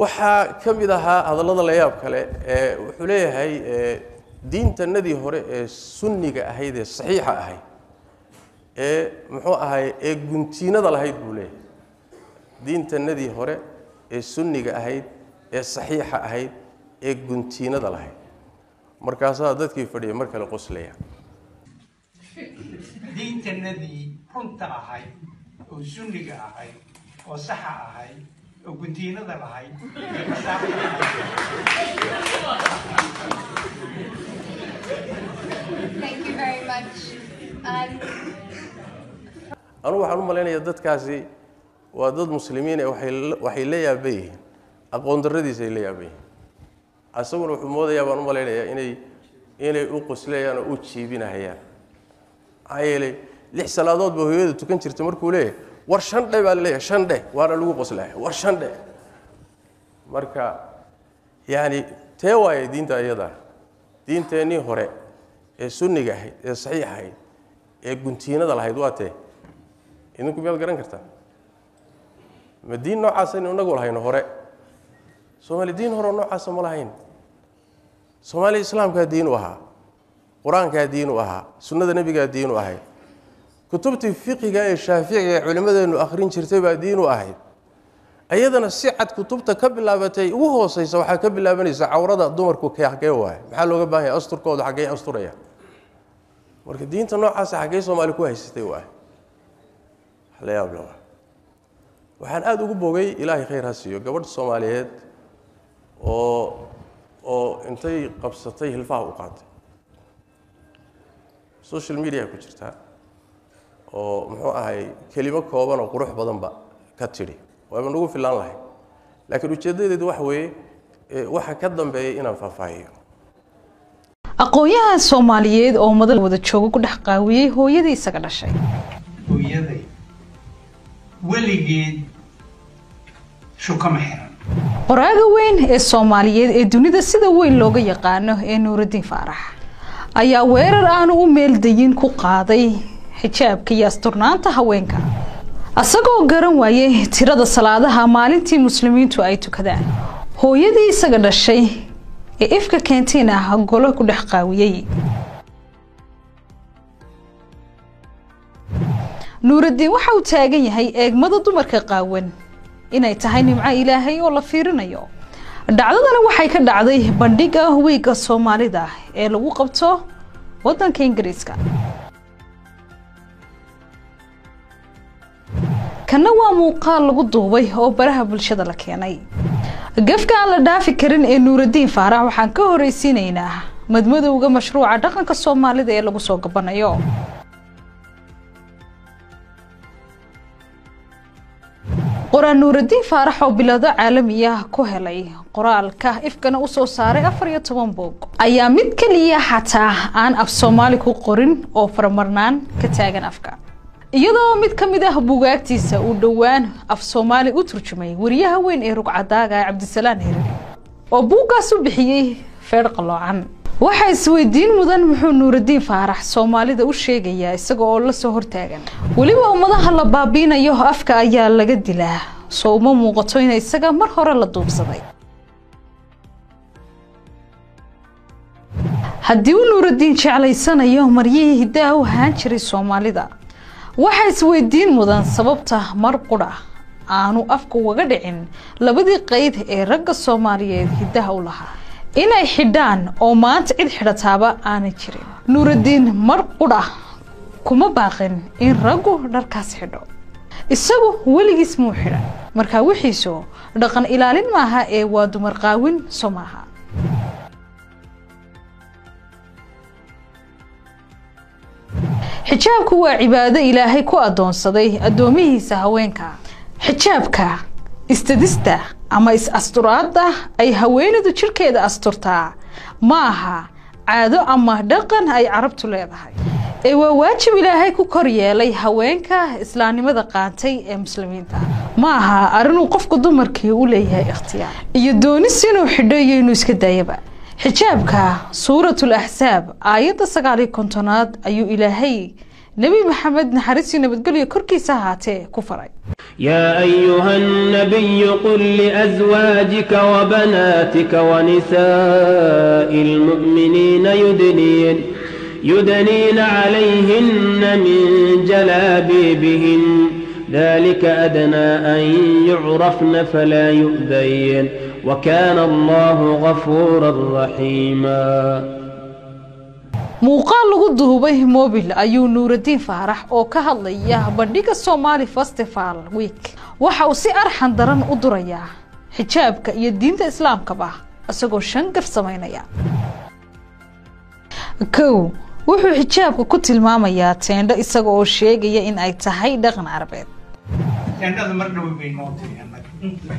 waxaa ka mid ahaa hadallada layaab kale ee wuxuu leeyahay diintanadii hore ee sunniga ahayd ee saxiixa ahayd ee muxuu ahay ee guntiinada lahayd buu leeyahay. Diintanadii hore ee sunniga ahayd ee saxiixa ahayd ee guntiinada lahayd. Markaasaa dadkii fadhiyay mar kale qoslaya diintanadii runta ahayd oo sunniga ahayd oo saxa ahayd guntiinada lahayd. Um, anugu waxaan u malaynayaa dadkaasi waa dad muslimiin ee waxay la- yaaban yihiin aqoon darradiisa ay la yaaban yihiin asaguna wuxuu moodayaa baan u malaynayaa inay inay u qoslayaan oo u jiibinahayaan. Maxaa yeelay lix salaadood ba hooyada tukan jirtay markuu leeyahay war shan dhe baa leeyahay shan dhe waana lagu qoslaya war shan dhe marka yacni tee waaye diinta iyadaa diinteennii hore ee sunniga ahayd ee saxiix ahayd ee guntiinada lahayd waa tee. Idinku miyaad garan kartaa ma diin noocaasaynu inagu lahayno hore. Soomaali diin hore noocaasa ma lahayn. Soomaaliya islaamkaa diin u ahaa qur'aankaa diin u ahaa sunnada nebigaa diin u ahayd kutubtii fiqiga ee shaaficiga ee culimmadeennu akhrin jirtay baa diin u ahayd. Ayadana si cad kutubta ka bilaabatay ugu hooseysa waxaa ka bilaabanaysa cawrada dumarku kee xaggee waaye maxaa looga baahan yahay? Asturkooda xaggee asturaya. Marka diinta noocaasa xaggee soomaali ku haysatay waaye waxaan aada ugu bogay ilaahay khayr ha siiyo gabadh soomaaliyeed oo oo intay qabsatay hilfaha u qaatay. Social media ku jirtaa oo muxuu ahay kelimo kooban oo qurux badanba ka tidhi. Waaba nagu filaan lahay. Laakiin ujeeddadeedu waxa weeye waxa ka dambeeya inaan faahfaahiyo. Aqoon-yahan soomaaliyeed oo madal wada jooga ku dhex qaawiyey hooyadii isaga dhashay. Hooyaday weligeed shukama xiran. Qoraaga weyn ee soomaaliyeed ee dunida sida weyn looga yaqaano ee nuuraddiin faarax ayaa weerar aanu u meeldayin ku qaaday xijaabka iyo asturnaanta haweenka. Asagoo garan waayay tirada salaadaha maalintii muslimiintu ay tukadaan. Hooyadii isaga dhashay ee ifka keentiin ah golo ku dhex qaawiyey. Nuuraddiin waxa uu taagan yahay eegmada dumarka qaawan inay tahay nimco ilaahay oo la fiirinayo. Dhacdadana waxay ka dhacday bandhiga wiigga soomaalida ee lagu qabto waddanka ingiriiska kana waa muuqaal lagu duubay oo baraha bulshada la keenay. Gafka aan la dhaafi karin ee nuuraddiin faarax waxaan ka horreysiinaynaa madmadowga mashruuca dhaqanka soomaalida ee lagu soo gabanayo. Qoraan nuuraddiin faarax oo bilado caalami ah ku helay qoraalka ifkana u soo saaray afar iyo toban boog. Ayaa mid keliya xataa aan af soomaali ku qorin oo faramarnaan ka taagan afka iyadoo mid ka mid ah bugaagtiisa uu dhowaan af soomaali u turjumay wariyaha weyn ee rugcadaaga cabdisalaan hereri oo buuggaas u bixiyey feedh qaloocan waxaa isweydiin mudan muxuu nuuraddiin faarax soomaalida u sheegayaa isaga oo la soo hortaagan. Weliba ummadaha la baabiinayo afka ayaa laga dilaa soo uma muuqato in isaga mar hore la duubsaday. Haddii uu nuuraddiin jeclaysanayo maryihii hiddaha u ahaan jiray soomaalida waxaa isweydiin mudan sababta mar qudha aanu afka ugaga dhicin labadii qeyd ee ragga soomaaliyeed hiddaha u lahaa. Inay xidhaan oo maanta cid xidhataaba aanay jirin. Nuuraddiin mar qudha kuma baaqin in raggu dharkaas xidho. Isagu weligiis muu xidhan. Markaa wixiisu dhaqan ilaalin maaha ee waa dumar qaawin soo maaha xijaabku waa cibaado ilaahay ku addoonsaday addoomihiisa haweenka. Xijaabka istadista ama is-asturaadda ay haweenadu jidhkeeda asturtaa ma aha caado ama dhaqan ay carabtu leedahay. Ee waa waajib ilaahay ku kor yeelay haweenka islaamnimada qaantay ee muslimiinta. Ma aha arrinuu qofka dumarkii u leeyahay ikhtiyaar. Iyo doonis inuu xidho iyo inuu iska daayaba حجابك. سورة الأحساب آية السقالي كنتونات أيو إلهي. نبي محمد نحرسي نبتقول كركي ساعتي كفري. يا أيها النبي قل لأزواجك وبناتك ونساء المؤمنين يدنين يدنين عليهن من جلابيبهن. ذلك أدنى أن يعرفن فلا يؤذين. وكان الله غفورا رحيما muuqaal lagu duubay mobil ayuu nuuraddiin faarax oo ka hadlaya bandhiga somaali festival week waxa uu si arxan daran u durayaa xijaabka iyo diinta islaamkaba isagoo shan gar samaynaya kow wuxuu xijaabka ku tilmaamayaa teendho isaga oo sheegaya in ay tahay dhaqan carabeed ma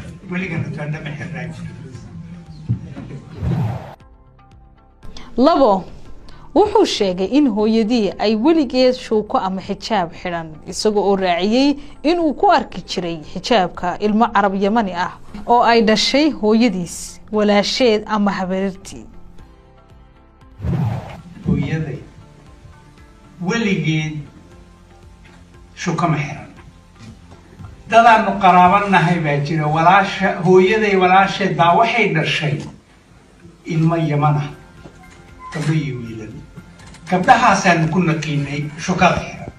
labo wuxuu sheegay in hooyadii ay weligeed shuuko ama xijaab xidhan isaga oo raaciyey inuu ku arki jiray xijaabka ilmo carab yamani ah oo ay dhashay hooyadiis walaasheed ama hooyaday weligeed shukama xiran dadaanu qaraabanahay baa jira. Walaasha hooyaday walaasheed baa waxay dhashay ilmo yamana. Gabdho iyo wiilal gabdhahaasaanu ku naqiinay shukada xiran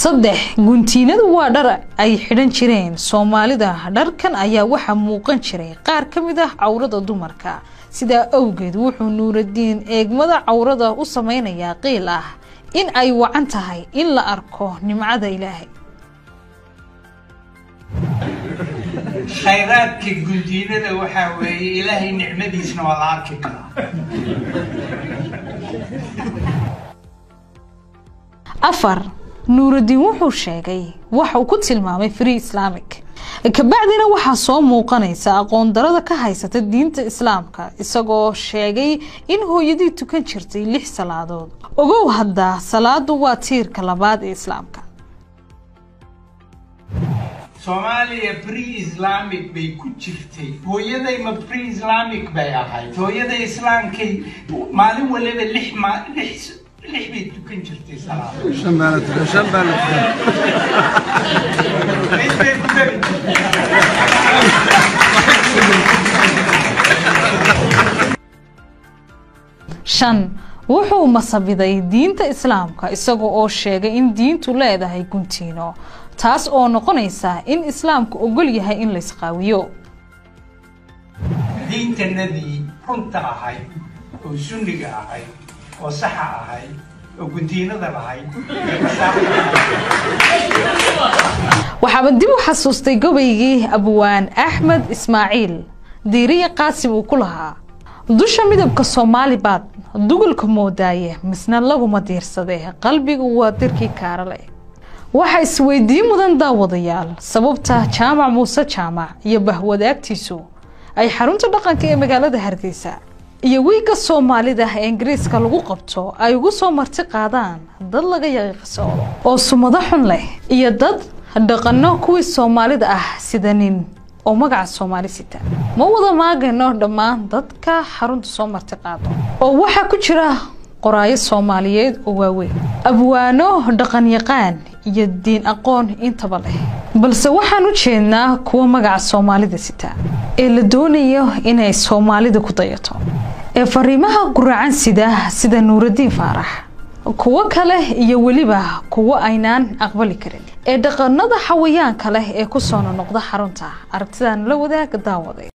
saddex guntiinadu waa dhar ay xidhan jireen. Soomaalida dharkan ayaa waxaa muuqan jiray. Qaar ka mid ah cawrada dumarka. Sidaa awgeed wuxuu nuuraddiin eegmada cawrada u sameynayaa qiil ah in ay wacan tahay in la arko nimcada ilaahay. Khayraadka gundiinada waxaa weeye ilaahay nicmadiisna waa la arki karaa. Afar nuuraddiin wuxuu sheegay waxa uu ku tilmaamay free islamic kabacdina waxaa soo muuqanaysa aqoon darada ka haysata diinta islaamka isagoo sheegay in hooyadii tukan jirtay lix salaadood. Ogow haddaa salaadu waa tiirka labaad ee islaamka. Soomaaliya pre islamic bay ku jirtay. Hooyaday ma pre islamic bay ahayd. Hooyaday islaamkay maalin waliba lix ma lix lix bay tukan jirtay salaado shan wuxuu masabiday diinta islaamka isaga oo sheegay in diintu leedahay guntiino taas oo noqonaysa in islaamku ogol yahay in la isqaawiyo. Diintanadii runta ahayd oo sunniga ahayd oo saxa ahayd waxaaba dib u xasuustay gobaygii abwaan axmed ismaaciil. Diiriye qaasim uu ku lahaa dusha midabka soomaali baad dugulka moodaaye misna laguma diirsade qalbigu waa dirkii kaara leh waxaa isweydiin mudan daawadayaal sababta jaamac muuse jaamac iyo bahwadaagtiisu ay xarunta dhaqanka ee magaalada hargeysa iyo wiigga soomaalida ee ingiriiska lagu qabto ay ugu soo marti qaadaan dad laga yaqiiqsoodo oo sumado xun leh iyo dad dhaqanno kuwii soomaalida ah sida nin oo magaca soomaali sita. Ma wada maagayno dhammaan dadka xarunta soo marti qaado oo waxaa ku jira qoraayo soomaaliyeed oo waaweyn. Abwaano dhaqanyaqaan iyo diin aqoon intaba leh. Balse waxaan u jeednaa kuwa magaca soomaalida sita ee la doonayo inay soomaalida ku dayato ee fariimaha guracan sida sida nuuraddiin faarax. Kuwo kale iyo weliba kuwo aynaan aqbali karin. Ee dhaqanada xawayaanka leh ee ku soo nonoqda xarunta aragtidan la wadaaga daawaday